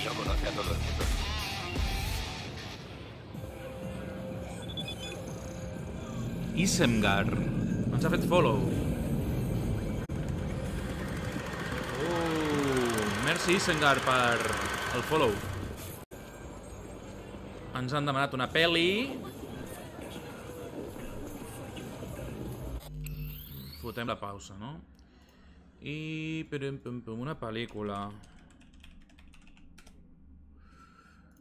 tío conoce a todo el mundo. Isengard. Ens ha fet follow. Uh, merci Isengard per el follow. Ens han demanat una peli. Fotem la pausa, no? I... Una pel·lícula.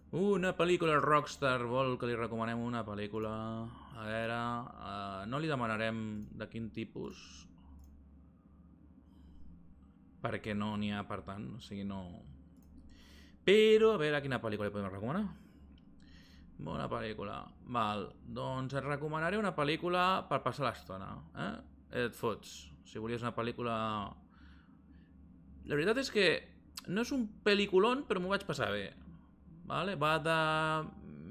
Una pel·lícula Rockstar vol que li recomanem una pel·lícula. A veure, uh, no li demanarem de quin tipus. Perquè no n'hi ha per tant, o sigui, no... Però, a veure, quina pel·lícula li podem recomanar? Bona pel·lícula. Val, doncs et recomanaré una pel·lícula per passar l'estona. Eh? Et fots. Si volies una pel·lícula... La veritat és que no és un pel·lículon, però m'ho vaig passar bé. Vale? Va de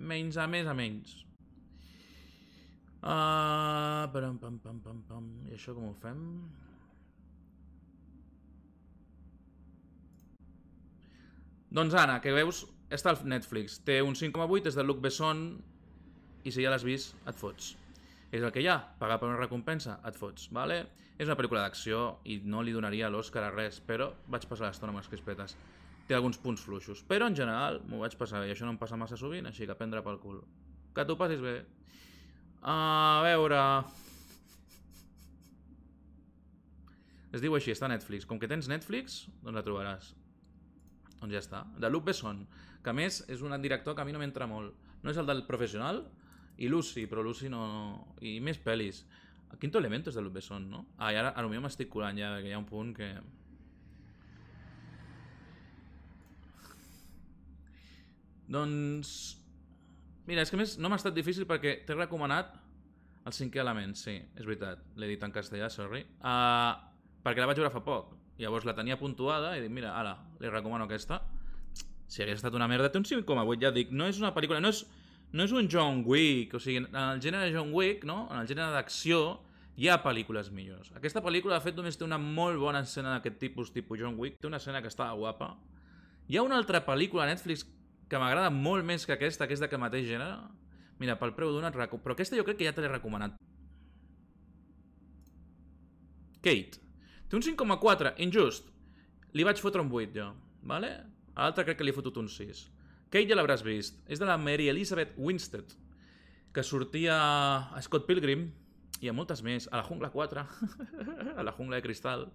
menys a més a menys. Uh, pam, pam, pam, pam, pam. I això com ho fem? Doncs Anna, que veus, està al Netflix. Té un 5,8, és de Luc Besson, i si ja l'has vist, et fots. És el que hi ha, pagar per una recompensa, et fots, vale? És una pel·lícula d'acció i no li donaria l'Oscar a res, però vaig passar l'estona amb les crispetes. Té alguns punts fluixos, però en general m'ho vaig passar bé, i això no em passa massa sovint, així que prendre pel cul. Que t'ho passis bé. A veure... Es diu així, està a Netflix. Com que tens Netflix, doncs la trobaràs. Doncs ja està. De Luc Besson, que a més és un director que a mi no m'entra molt. No és el del professional, i Lucy, però Lucy no... I més pel·lis. Quinto Elemento és de Luc Besson, no? Ah, i ara millor m'estic colant ja, perquè hi ha un punt que... Doncs... Mira, és que més no m'ha estat difícil perquè t'he recomanat el cinquè element, sí, és veritat. L'he dit en castellà, sorry. Uh, perquè la vaig veure fa poc. Llavors la tenia puntuada i dic, mira, ara, li recomano aquesta. Si hagués estat una merda, té un 5,8, ja dic. No és una pel·lícula, no és, no és un John Wick, o sigui, en el gènere John Wick, no? en el gènere d'acció, hi ha pel·lícules millors. Aquesta pel·lícula, de fet, només té una molt bona escena d'aquest tipus, tipus John Wick. Té una escena que està guapa. Hi ha una altra pel·lícula a Netflix que m'agrada molt més que aquesta, que és d'aquest mateix gènere. Mira, pel preu d'una et reco... Però aquesta jo crec que ja te l'he recomanat. Kate. Té un 5,4, injust. Li vaig fotre un 8, jo. Vale? A l'altre crec que li he fotut un 6. Kate ja l'hauràs vist. És de la Mary Elizabeth Winstead, que sortia a Scott Pilgrim i a moltes més. A la Jungla 4, a la Jungla de Cristal.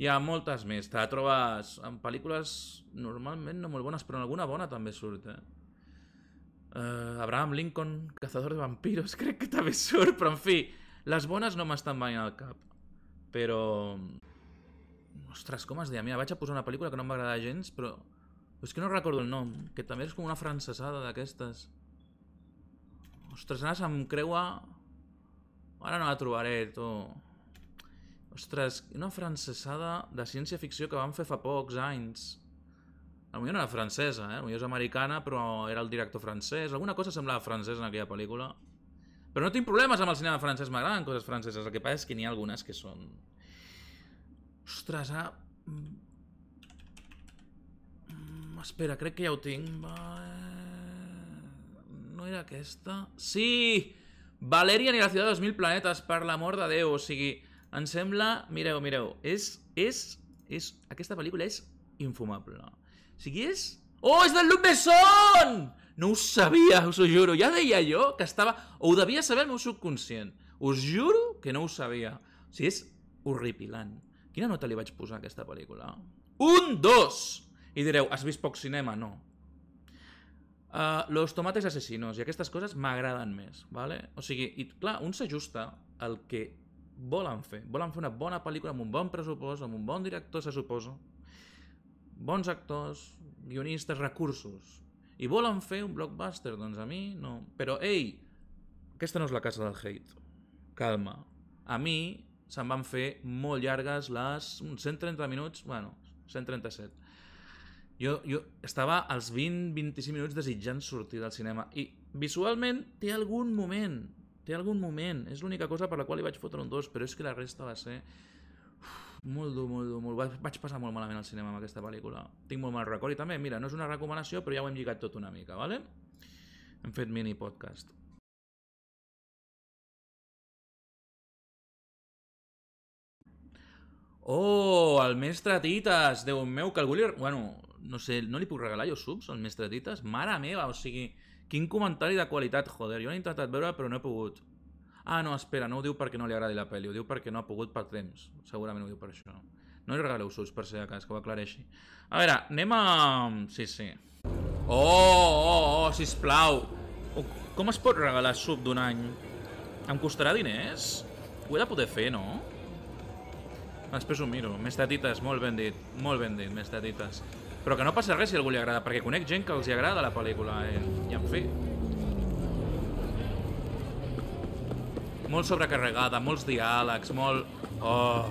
Hi ha moltes més. Te la trobes en pel·lícules normalment no molt bones, però en alguna bona també surt, eh? Uh, Abraham Lincoln, Cazador de Vampiros, crec que també surt, però en fi, les bones no m'estan mai al cap. Però... Ostres, com es deia? Mira, vaig a posar una pel·lícula que no m'agrada gens, però... És que no recordo el nom, que també és com una francesada d'aquestes. Ostres, ara se'm creua... Ara no la trobaré, tu. Ostres, una francesada de ciència-ficció que van fer fa pocs anys. Millor no era francesa, eh? Millor és americana, però era el director francès. Alguna cosa semblava francès en aquella pel·lícula. Però no tinc problemes amb el cinema francès, m'agraden coses franceses. El que passa és que n'hi ha algunes que són... Ostres, ah... Mm, espera, crec que ja ho tinc. Va... No era aquesta? Sí! Valerian i la ciutat dels mil planetes, per l'amor de Déu. O sigui, em sembla... Mireu, mireu. És... És... és... Aquesta pel·lícula és infumable. O sigui, és... Oh, és del Luc Besson! No ho sabia, us ho juro. Ja deia jo que estava... O ho devia saber el meu subconscient. Us juro que no ho sabia. O sigui, és horripilant. Quina nota li vaig posar a aquesta pel·lícula? Un, dos! I direu, has vist poc cinema? No. Uh, los tomates asesinos i aquestes coses m'agraden més, ¿vale? O sigui, i clar, un s'ajusta al que volen fer. Volen fer una bona pel·lícula amb un bon pressupost, amb un bon director, se suposa. Bons actors, guionistes, recursos. I volen fer un blockbuster, doncs a mi no. Però, ei, aquesta no és la casa del hate. Calma. A mi se'n van fer molt llargues les 130 minuts, bueno, 137. Jo, jo estava als 20-25 minuts desitjant sortir del cinema i visualment té algun moment, té algun moment, és l'única cosa per la qual li vaig fotre un 2, però és que la resta va ser... Uf, Molt dur, molt dur, molt... Vaig, vaig passar molt malament al cinema amb aquesta pel·lícula. Tinc molt mal record i també, mira, no és una recomanació, però ja ho hem lligat tot una mica, vale? Hem fet mini podcast. Oh, el mestre Tites! Déu meu, que algú li... Bueno, no sé, no li puc regalar jo subs al mestre Tites? Mare meva, o sigui, quin comentari de qualitat, joder. Jo l'he intentat veure, però no he pogut. Ah, no, espera, no ho diu perquè no li agradi la pel·li, ho diu perquè no ha pogut per temps. Segurament ho diu per això. No li regaleu subs, per si de cas, que ho aclareixi. A veure, anem a... Sí, sí. Oh, oh, oh, sisplau. Oh, com es pot regalar sub d'un any? Em costarà diners? Ho he de poder fer, no? Després ho miro. Més tatites, molt ben dit. Molt ben dit, més tatites. Però que no passa res si algú li agrada, perquè conec gent que els hi agrada la pel·lícula. Eh? I en fi. Molt sobrecarregada, molts diàlegs, molt... Oh...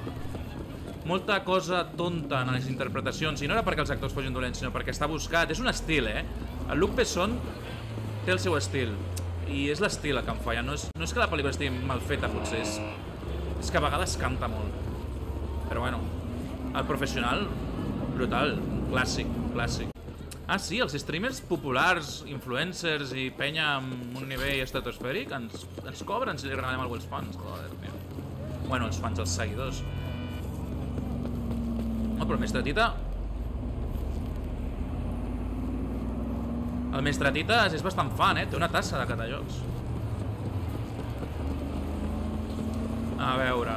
Molta cosa tonta en les interpretacions. I no era perquè els actors fossin dolents, sinó perquè està buscat. És un estil, eh? El Luc Besson té el seu estil. I és l'estil que em falla. No és, no és que la pel·lícula estigui mal feta, potser. És, és que a vegades canta molt. Però bueno, el professional, brutal, clàssic, clàssic. Ah, sí, els streamers populars, influencers i penya amb un nivell estratosfèric ens, ens cobren si li regalem alguns fans. Joder. Bueno, els fans, els seguidors. Oh, però mestre Tita... El mestre Tita és bastant fan, eh? Té una tassa de catallocs. A veure...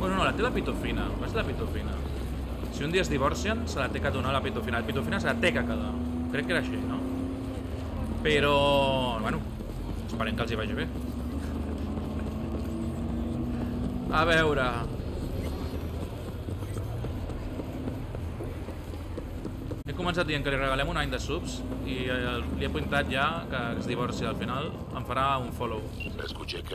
Bueno, no, la té la pitofina. Va ser la pitofina. Si un dia es divorcien, se la té que donar la pitofina. La pitofina se la té que quedar. Crec que era així, no? Però... Bueno, esperem que els hi vagi bé. A veure... He començat dient que li regalem un any de subs i eh, li he apuntat ja que es divorci al final. Em farà un follow. Escuché que